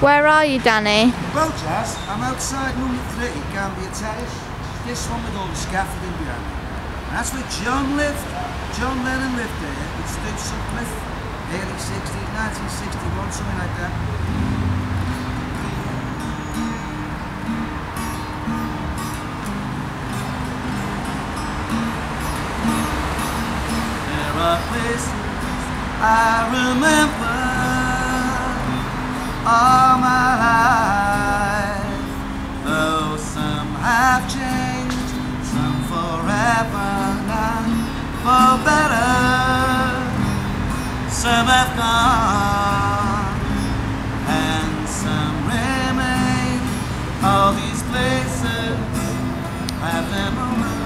Where are you, Danny? Well, Jazz, I'm outside number three, Gambia Terrace. This one with all the scaffolding behind me. And that's where John lived. John Lennon lived there with Stu Sutcliffe. Early 60s, 1961, something like that. There are places I remember all my life. Though some have changed, some forever now for better. Some have gone, and some remain. All these places have their moments.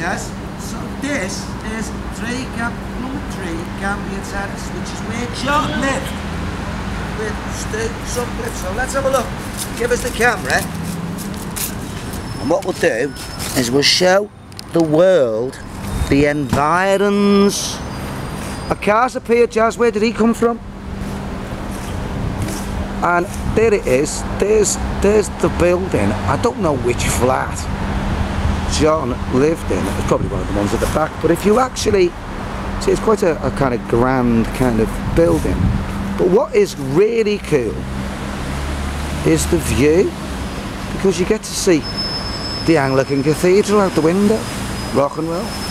Right, So this is three camp number three, Gambia Terrace, which is where John lived with Stu Sutcliffe. So let's have a look. Give us the camera. And what we'll do is we'll show the world the environs. A car's appeared, Jazz. Where did he come from? And there it is. There's there's the building. I don't know which flat. John lived in. it was probably one of the ones at the back. But if you actually see, it's quite a, a kind of grand kind of building. But what is really cool is the view, because you get to see the Anglican Cathedral out the window, rock and roll.